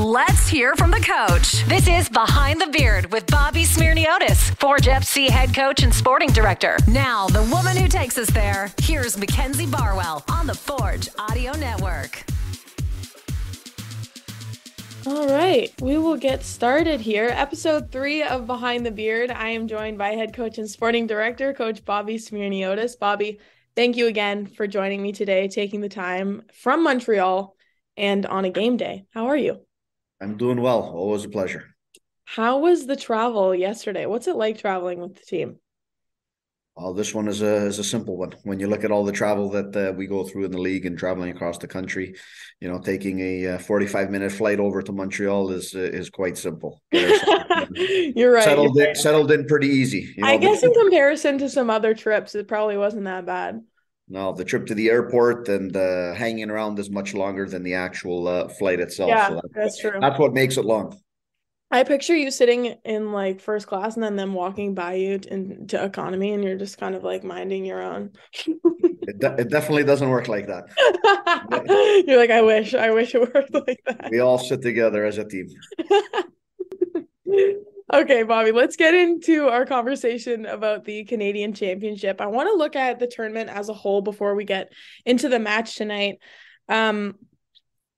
Let's hear from the coach. This is Behind the Beard with Bobby Smyrniotis, Forge FC head coach and sporting director. Now, the woman who takes us there, here's Mackenzie Barwell on the Forge Audio Network. All right, we will get started here. Episode three of Behind the Beard. I am joined by head coach and sporting director, Coach Bobby Smyrniotis. Bobby, thank you again for joining me today, taking the time from Montreal and on a game day. How are you? I'm doing well. Always a pleasure. How was the travel yesterday? What's it like traveling with the team? Oh, this one is a is a simple one. When you look at all the travel that uh, we go through in the league and traveling across the country, you know, taking a uh, forty five minute flight over to Montreal is uh, is quite simple. you're right. Settled you're in, right. settled in pretty easy. You know, I guess in comparison to some other trips, it probably wasn't that bad. No, the trip to the airport and uh, hanging around is much longer than the actual uh, flight itself. Yeah, so that's, that's true. That's what makes it long. I picture you sitting in like first class and then them walking by you into economy, and you're just kind of like minding your own. it, de- it definitely doesn't work like that. you're like, I wish, I wish it worked like that. We all sit together as a team. Okay, Bobby, let's get into our conversation about the Canadian Championship. I want to look at the tournament as a whole before we get into the match tonight. Um,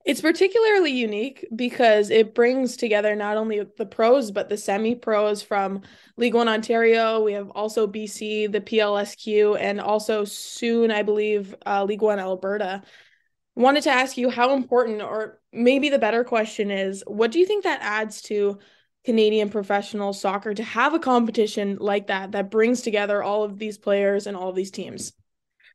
it's particularly unique because it brings together not only the pros, but the semi pros from League One Ontario. We have also BC, the PLSQ, and also soon, I believe, uh, League One Alberta. Wanted to ask you how important, or maybe the better question is, what do you think that adds to Canadian professional soccer to have a competition like that that brings together all of these players and all of these teams?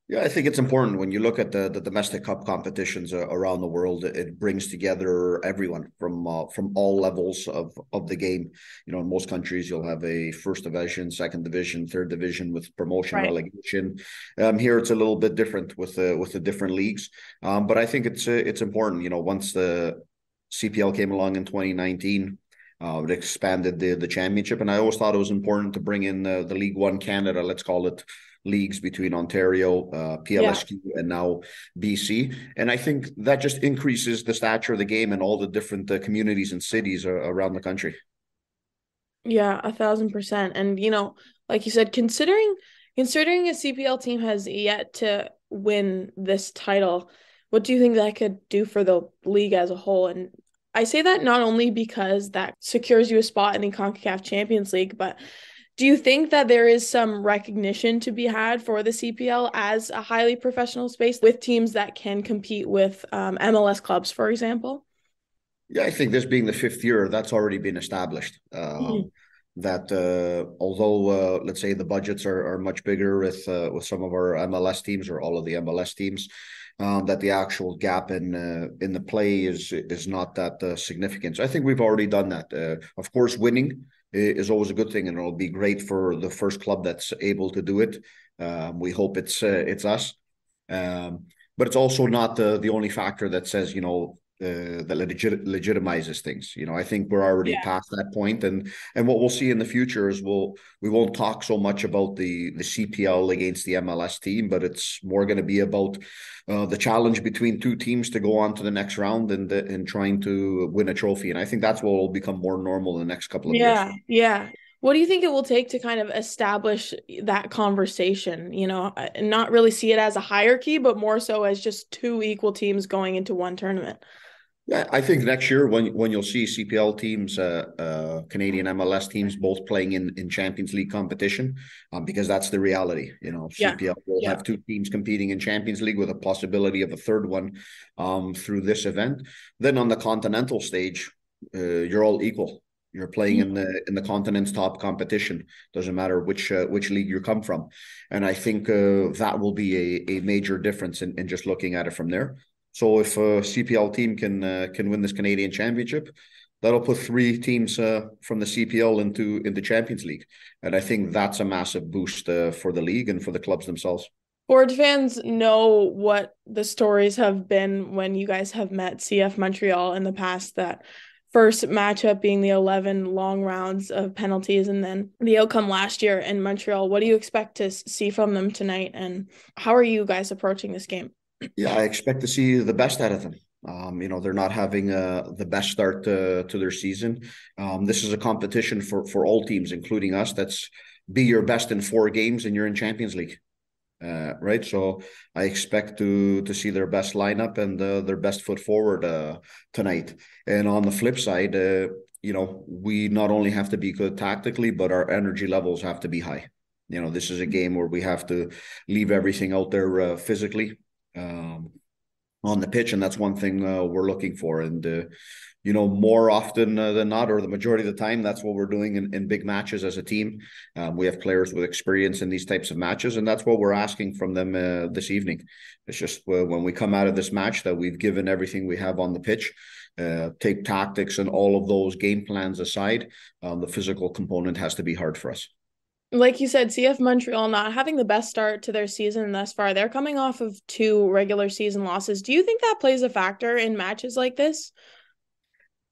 Yeah, I think it's important when you look at the, the domestic cup competitions uh, around the world. It brings together everyone from uh, from all levels of, of the game. You know, in most countries, you'll have a first division, second division, third division with promotion, right. relegation. Um, here, it's a little bit different with the with the different leagues. Um, but I think it's uh, it's important. You know, once the CPL came along in 2019, uh, it expanded the the championship, and I always thought it was important to bring in the, the League One Canada, let's call it leagues between Ontario, uh, PLSQ, yeah. and now BC. And I think that just increases the stature of the game in all the different uh, communities and cities around the country. Yeah, a thousand percent. And you know, like you said, considering considering a CPL team has yet to win this title, what do you think that could do for the league as a whole? And I say that not only because that secures you a spot in the CONCACAF Champions League, but do you think that there is some recognition to be had for the CPL as a highly professional space with teams that can compete with um, MLS clubs, for example? Yeah, I think this being the fifth year, that's already been established. Um, mm-hmm. That uh, although uh, let's say the budgets are, are much bigger with uh, with some of our MLS teams or all of the MLS teams, um, that the actual gap in uh, in the play is is not that uh, significant. So I think we've already done that. Uh, of course, winning is always a good thing, and it'll be great for the first club that's able to do it. Um, we hope it's uh, it's us, um, but it's also not the the only factor that says you know uh, that legit- legitimizes things. You know, I think we're already yeah. past that point, and and what we'll see in the future is we'll we won't talk so much about the the CPL against the MLS team, but it's more going to be about uh, the challenge between two teams to go on to the next round and the, and trying to win a trophy. And I think that's what will become more normal in the next couple of yeah, years. Yeah, yeah. What do you think it will take to kind of establish that conversation? You know, not really see it as a hierarchy, but more so as just two equal teams going into one tournament. Yeah, I think next year when when you'll see CPL teams, uh, uh, Canadian MLS teams, both playing in, in Champions League competition, um, because that's the reality. You know, CPL will yeah. have two teams competing in Champions League with a possibility of a third one um, through this event. Then on the continental stage, uh, you're all equal. You're playing mm-hmm. in the in the continent's top competition. Doesn't matter which uh, which league you come from, and I think uh, that will be a, a major difference in, in just looking at it from there. So if a CPL team can uh, can win this Canadian Championship, that'll put three teams uh, from the CPL into into Champions League, and I think that's a massive boost uh, for the league and for the clubs themselves. Forge fans know what the stories have been when you guys have met CF Montreal in the past. That first matchup being the 11 long rounds of penalties and then the outcome last year in Montreal. What do you expect to see from them tonight? And how are you guys approaching this game? Yeah, I expect to see the best out of them. Um, you know, they're not having uh, the best start to, to their season. Um, this is a competition for for all teams, including us. That's be your best in four games, and you're in Champions League. Uh, right, so I expect to to see their best lineup and uh, their best foot forward uh, tonight. And on the flip side, uh, you know, we not only have to be good tactically, but our energy levels have to be high. You know, this is a game where we have to leave everything out there uh, physically um, on the pitch, and that's one thing uh, we're looking for. And uh, you know, more often uh, than not, or the majority of the time, that's what we're doing in, in big matches as a team. Um, we have players with experience in these types of matches, and that's what we're asking from them uh, this evening. It's just uh, when we come out of this match that we've given everything we have on the pitch. Uh, take tactics and all of those game plans aside, um, the physical component has to be hard for us like you said, CF Montreal not having the best start to their season thus far. They're coming off of two regular season losses. Do you think that plays a factor in matches like this?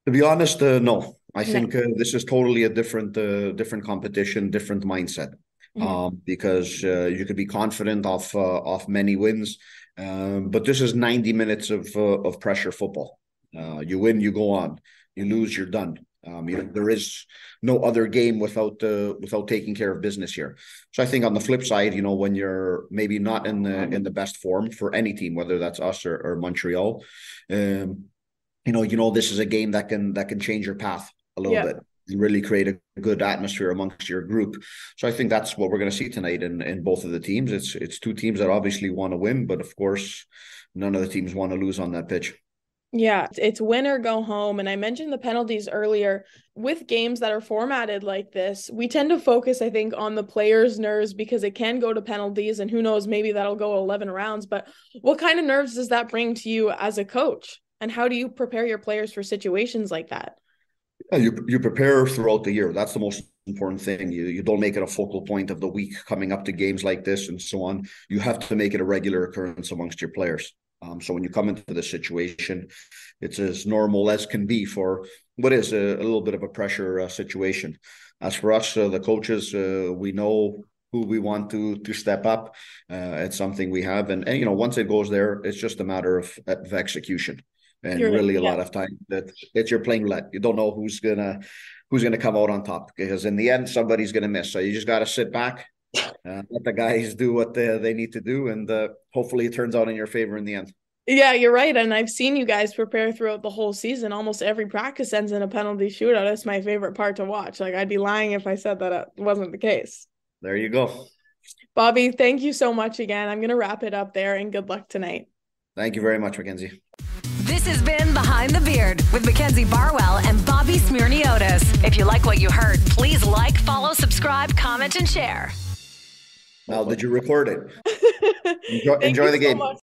To be honest, uh, no. I think uh, this is totally a different, uh, different competition, different mindset. Mm-hmm. Um, because uh, you could be confident of uh, of many wins, um, but this is ninety minutes of uh, of pressure football. you win, you go on. You lose, you're done. Um, you know, there is no other game without uh, without taking care of business here. So I think on the flip side, you know, when you're maybe not in the in the best form for any team, whether that's us or, or Montreal, um, you know, you know, this is a game that can that can change your path a little yeah. bit and really create a good atmosphere amongst your group. So I think that's what we're going to see tonight in in both of the teams. It's it's two teams that obviously want to win, but of course, none of the teams want to lose on that pitch. Yeah, it's win or go home. And I mentioned the penalties earlier. With games that are formatted like this, we tend to focus, I think, on the players' nerves because it can go to penalties. And who knows, maybe that'll go 11 rounds. But what kind of nerves does that bring to you as a coach? And how do you prepare your players for situations like that? Yeah, you, you prepare throughout the year. That's the most important thing. You you don't make it a focal point of the week coming up to games like this and so on. You have to make it a regular occurrence amongst your players. Um, so when you come into this situation, it's as normal as can be for what is a, a little bit of a pressure uh, situation. As for us, uh, the coaches, uh, we know who we want to to step up. Uh, it's something we have, and, and you know once it goes there, it's just a matter of, of execution. And You're, really, a yeah. lot of time that it's your playing roulette. You don't know who's gonna who's gonna come out on top because in the end, somebody's gonna miss. So you just got to sit back uh, let the guys do what they, they need to do, and uh, hopefully it turns out in your favor in the end. Yeah, you're right. And I've seen you guys prepare throughout the whole season. Almost every practice ends in a penalty shootout. That's my favorite part to watch. Like, I'd be lying if I said that it wasn't the case. There you go. Bobby, thank you so much again. I'm going to wrap it up there and good luck tonight. Thank you very much, Mackenzie. This has been Behind the Beard with Mackenzie Barwell and Bobby Smyrniotis. If you like what you heard, please like, follow, subscribe, comment, and share. Now, did you record it? enjoy, enjoy the game. So